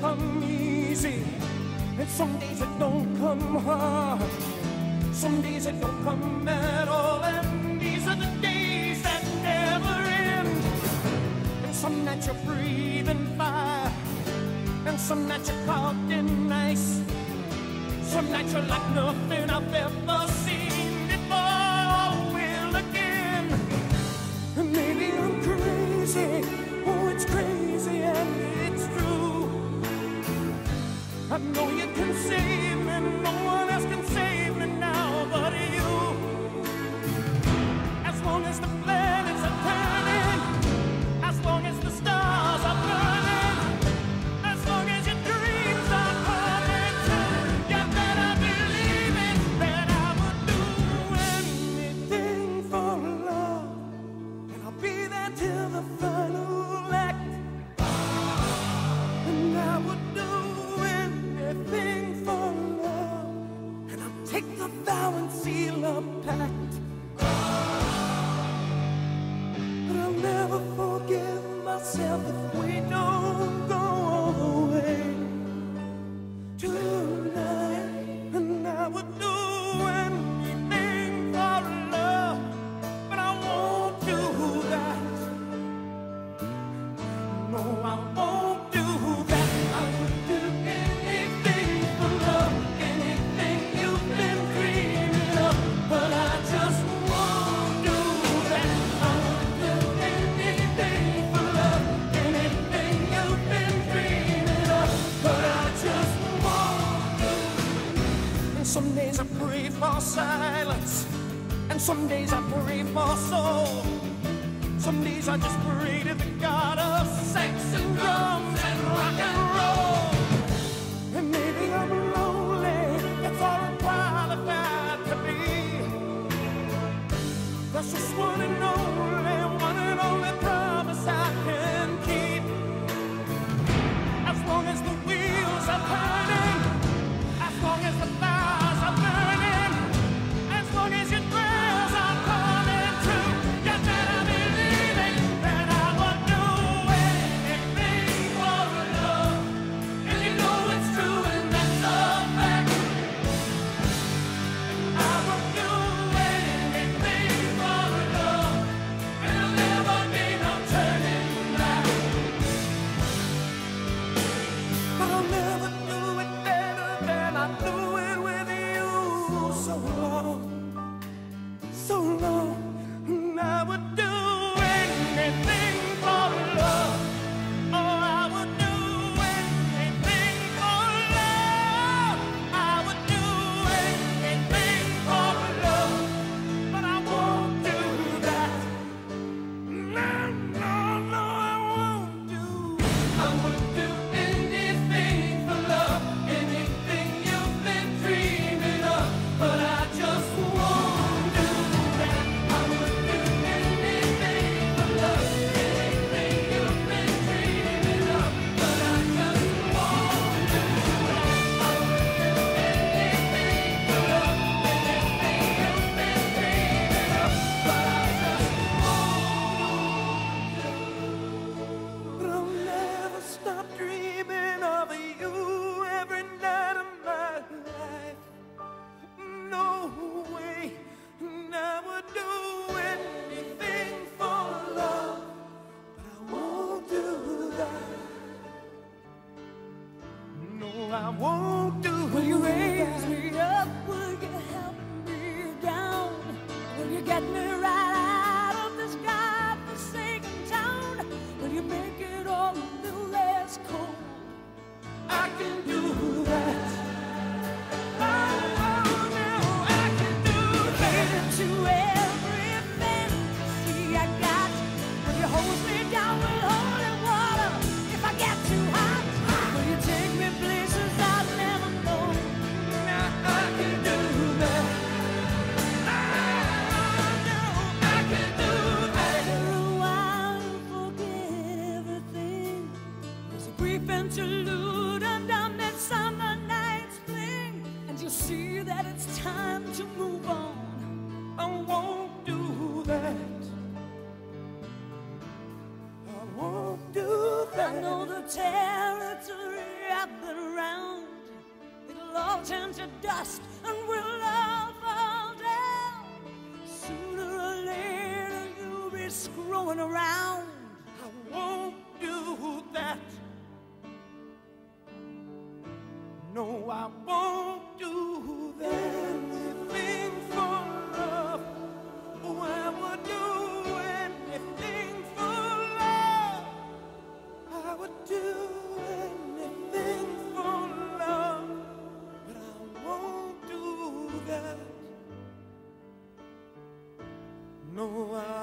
come easy, and some days it don't come hard. Some days it don't come at all, and these are the days that never end. And some nights you're breathing fire, and some nights you're caught in ice. Some nights you're like nothing I've ever seen. I know you can save me, no one seal a pact Some days I pray for silence, and some days I pray for soul. Some days I just pray to the God of sex and drums and rock and roll. Thank you. won't turn to dust and we'll all fall down. Sooner or later, you'll be screwing around. I won't do that. No, I won't. No, I